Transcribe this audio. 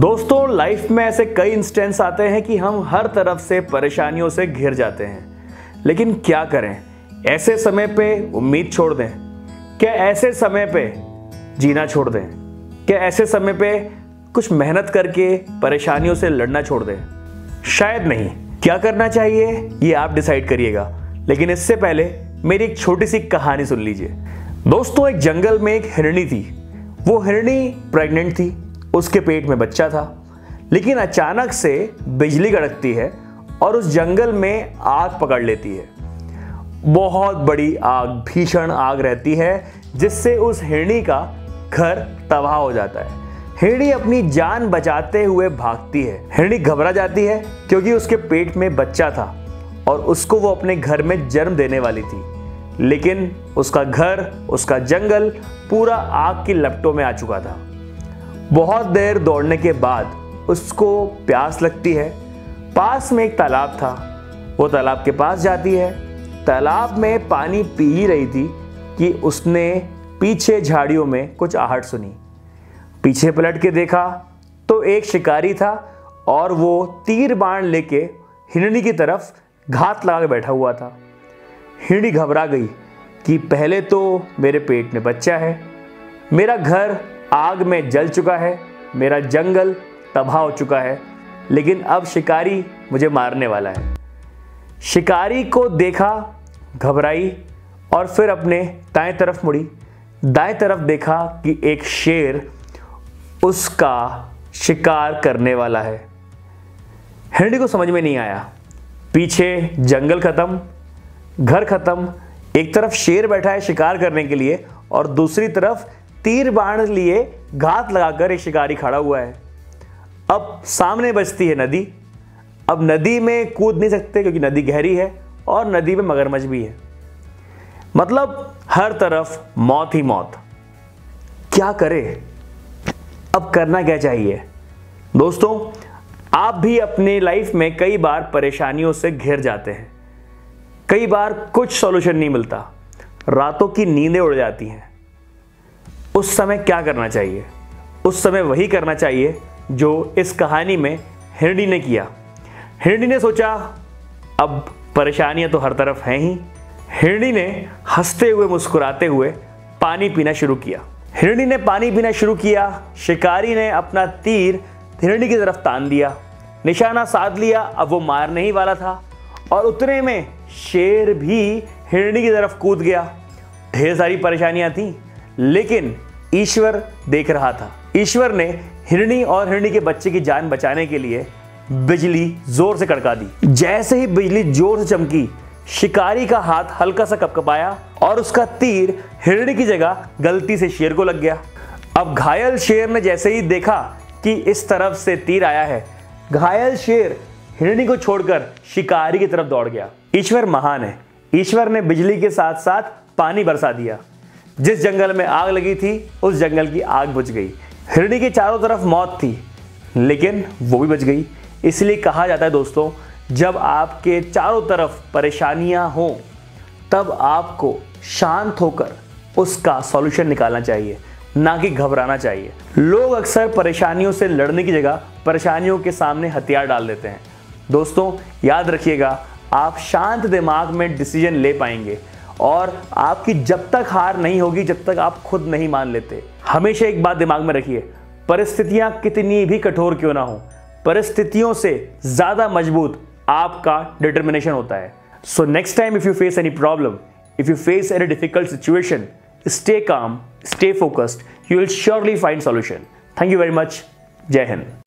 दोस्तों लाइफ में ऐसे कई इंस्टेंस आते हैं कि हम हर तरफ़ से परेशानियों से घिर जाते हैं। लेकिन क्या करें? ऐसे समय पे उम्मीद छोड़ दें। क्या ऐसे समय पे जीना छोड़ दें? क्या ऐसे समय पे कुछ मेहनत करके परेशानियों से लड़ना छोड़ दें? शायद नहीं। क्या करना चाहिए, ये आप डिसाइड करिएगा। लेकिन इससे पहले मेरी एक छोटी सी कहानी सुन लीजिए। दोस्तों, एक जंगल में एक हिरणी थी। वो हिरणी प्रेग्नेंट थी। उसके पेट में बच्चा था। लेकिन अचानक से बिजली कड़कती है और उस जंगल में आग पकड़ लेती है। बहुत बड़ी आग, भीषण आग रहती है, जिससे उस हिरणी का घर तबाह हो जाता है। हिरणी अपनी जान बचाते हुए भागती है। हिरणी घबरा जाती है क्योंकि उसके पेट में बच्चा था और उसको वो अपने घर में जन्म देने वाली थी। लेकिन उसका घर, उसका जंगल पूरा आग की लपटों में आ चुका था। बहुत देर दौड़ने के बाद उसको प्यास लगती है। पास में एक तालाब था। वो तालाब के पास जाती है। तालाब में पानी पी ही रही थी कि उसने पीछे झाड़ियों में कुछ आहट सुनी। पीछे पलट के देखा तो एक शिकारी था और वो तीर बाण लेके हिरणी की तरफ़ घात लगा के बैठा हुआ था। हिरणी घबरा गई कि पहले तो मेरे पेट में बच्चा है। मेरा घर आग में जल चुका है, मेरा जंगल तबाह हो चुका है, लेकिन अब शिकारी मुझे मारने वाला है। शिकारी को देखा, घबराई और फिर अपने दाएँ तरफ़ मुड़ी। दाएँ तरफ़ देखा कि एक शेर उसका शिकार करने वाला है। हिरणी को समझ में नहीं आया। पीछे जंगल खत्म, घर खत्म, एक तरफ़ शेर बैठा है शिकार करने के लिए और दूसरी तरफ़ तीर बाण लिए घात लगाकर एक शिकारी खड़ा हुआ है। अब सामने बचती है नदी। अब नदी में कूद नहीं सकते क्योंकि नदी गहरी है और नदी में मगरमच्छ भी है। मतलब हर तरफ़ मौत ही मौत। क्या करे? अब करना क्या चाहिए? दोस्तों, आप भी अपनी लाइफ में कई बार परेशानियों से घिर जाते हैं। कई बार कुछ सॉल्यूशन नहीं मिलता। रातों की नींदें उड़ जाती हैं। उस समय क्या करना चाहिए? उस समय वही करना चाहिए जो इस कहानी में हिरणी ने किया। हिरणी ने सोचा, अब परेशानियाँ तो हर तरफ़ हैं ही। हिरणी ने हँसते हुए, मुस्कुराते हुए पानी पीना शुरू किया। हिरणी ने पानी पीना शुरू किया। शिकारी ने अपना तीर हिरणी की तरफ़ तान दिया। निशाना साध लिया। अब वो मारने ही वाला था। और उतने में शेर भी हिरणी की तरफ़ कूद गया। ढेर सारी परेशानियाँ थी, लेकिन ईश्वर देख रहा था। ईश्वर ने हिरणी और हिरणी के बच्चे की जान बचाने के लिए बिजली ज़ोर से कड़का दी। जैसे ही बिजली ज़ोर से चमकी, शिकारी का हाथ हल्का सा कपकपाया और उसका तीर हिरणी की जगह गलती से शेर को लग गया। अब घायल शेर ने जैसे ही देखा कि इस तरफ़ से तीर आया है, घायल शेर हिरणी को छोड़कर शिकारी की तरफ़ दौड़ गया। ईश्वर महान है। ईश्वर ने बिजली के साथ साथ पानी बरसा दिया। जिस जंगल में आग लगी थी, उस जंगल की आग बुझ गई। हिरणी की चारों तरफ़ मौत थी, लेकिन वो भी बच गई। इसलिए कहा जाता है, दोस्तों, जब आपके चारों तरफ़ परेशानियाँ हो, तब आपको शांत होकर उसका सॉल्यूशन निकालना चाहिए, ना कि घबराना चाहिए। लोग अक्सर परेशानियों से लड़ने की जगह परेशानियों के सामने हथियार डाल देते हैं। दोस्तों, याद रखिएगा, आप शांत दिमाग में डिसीज़न ले पाएँगे। और आपकी जब तक हार नहीं होगी, जब तक आप खुद नहीं मान लेते। हमेशा एक बात दिमाग में रखिए, परिस्थितियाँ कितनी भी कठोर क्यों ना हो, परिस्थितियों से ज़्यादा मज़बूत आपका डिटर्मिनेशन होता है। So next time if you face any problem if you face any difficult situation stay calm stay focused you will surely find solution thank you very much जय हिंद